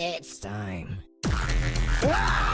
It's time. Ah!